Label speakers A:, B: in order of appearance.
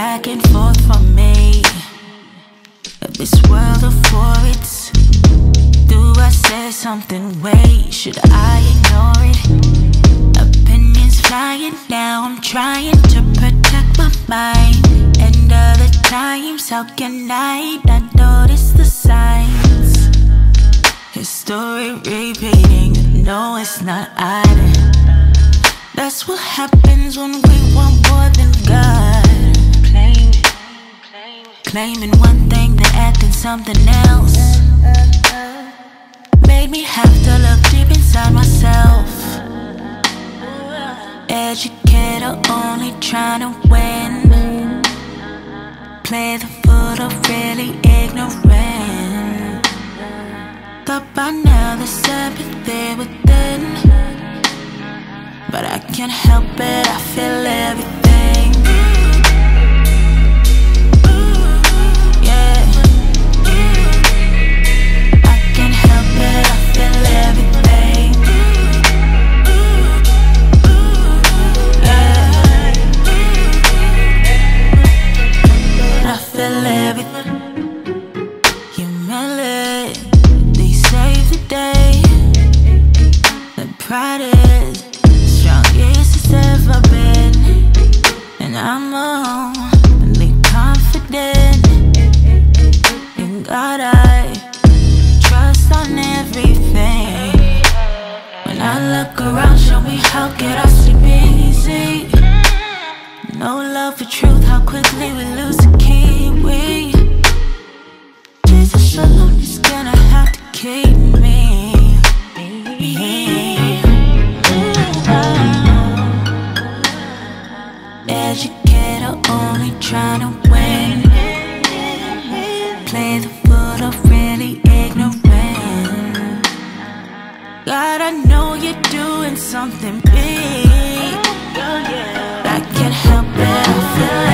A: back and forth from me. This world of words. Do I say something? Wait, should I ignore it? Opinions flying now. I'm trying to protect my mind. And other times, how can I not notice the signs? History repeating. No, it's not either. That's what happens when we claiming one thing, then acting something else. Made me have to look deep inside myself. Educator only trying to win. Play the fool of really ignorant. Thought by now there's sympathy within. But I can't help it, I feel everything. God. I trust on everything. When I look around, show me how could I sleep easy? No love for truth, how quickly we lose the kiwi. Jesus alone is gonna have to keep me. Educator only trying to win. Play the fool of really ignorant. God, I know you're doing something big. I can't help it, feel